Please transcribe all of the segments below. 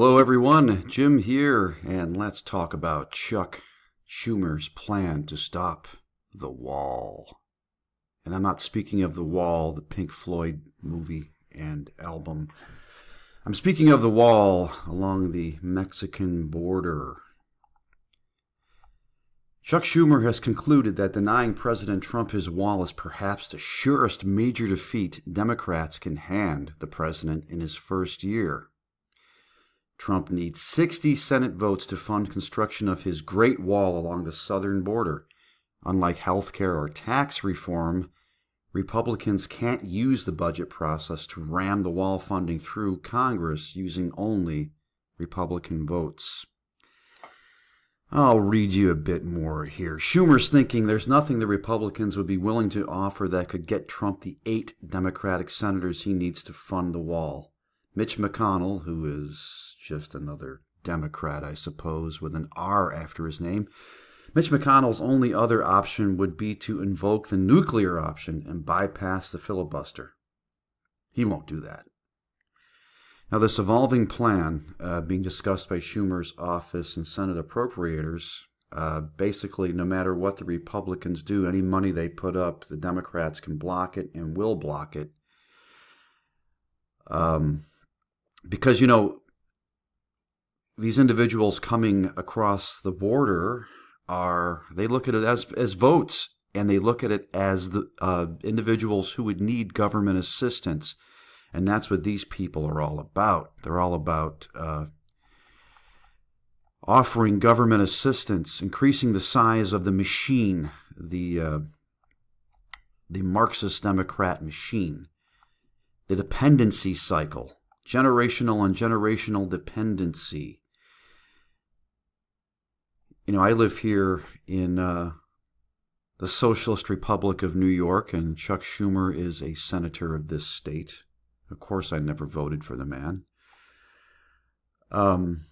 Hello, everyone. Jim here, and let's talk about Chuck Schumer's plan to stop the wall. And I'm not speaking of The Wall, the Pink Floyd movie and album. I'm speaking of the wall along the Mexican border. Chuck Schumer has concluded that denying President Trump his wall is perhaps the surest major defeat Democrats can hand the president in his first year. Trump needs 60 Senate votes to fund construction of his Great Wall along the southern border. Unlike health care or tax reform, Republicans can't use the budget process to ram the wall funding through Congress using only Republican votes. I'll read you a bit more here. Schumer's thinking there's nothing the Republicans would be willing to offer that could get Trump the eight Democratic senators he needs to fund the wall. Mitch McConnell, who is just another Democrat, I suppose, with an R after his name, Mitch McConnell's only other option would be to invoke the nuclear option and bypass the filibuster. He won't do that. Now, this evolving plan uh, being discussed by Schumer's office and Senate appropriators uh, basically, no matter what the Republicans do, any money they put up, the Democrats can block it and will block it. Um, because, you know, these individuals coming across the border are they look at it as as votes and they look at it as the uh, individuals who would need government assistance. And that's what these people are all about. They're all about uh, offering government assistance increasing the size of the machine the uh, the marxist democrat machine the dependency cycle generational and generational dependency you know, I live here in uh, the Socialist Republic of New York, and Chuck Schumer is a senator of this state. Of course, I never voted for the man. Um,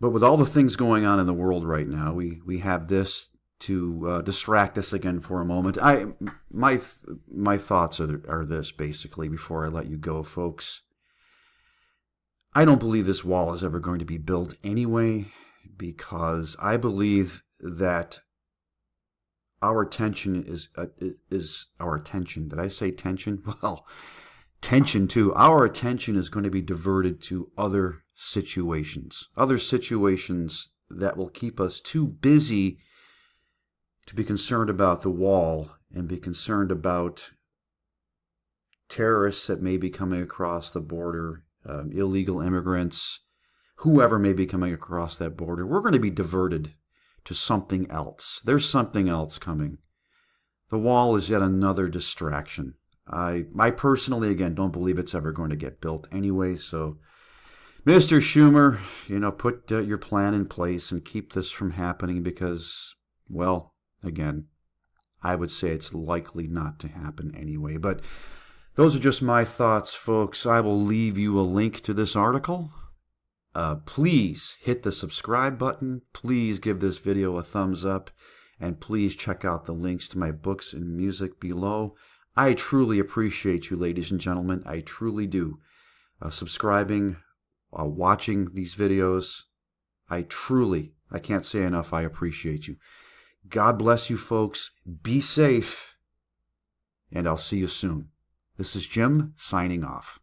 but with all the things going on in the world right now, we, we have this to uh, distract us again for a moment. I my my thoughts are are this basically before I let you go, folks. I don't believe this wall is ever going to be built anyway, because I believe that our attention is uh, is our attention. Did I say tension? Well, tension too. Our attention is going to be diverted to other situations, other situations that will keep us too busy to be concerned about the wall and be concerned about terrorists that may be coming across the border um, illegal immigrants, whoever may be coming across that border, we're going to be diverted to something else. There's something else coming. The wall is yet another distraction. I, I personally, again, don't believe it's ever going to get built anyway. So, Mr. Schumer, you know, put uh, your plan in place and keep this from happening because, well, again, I would say it's likely not to happen anyway. But those are just my thoughts, folks. I will leave you a link to this article. Uh, please hit the subscribe button. Please give this video a thumbs up. And please check out the links to my books and music below. I truly appreciate you, ladies and gentlemen. I truly do. Uh, subscribing, uh, watching these videos. I truly, I can't say enough, I appreciate you. God bless you, folks. Be safe. And I'll see you soon. This is Jim signing off.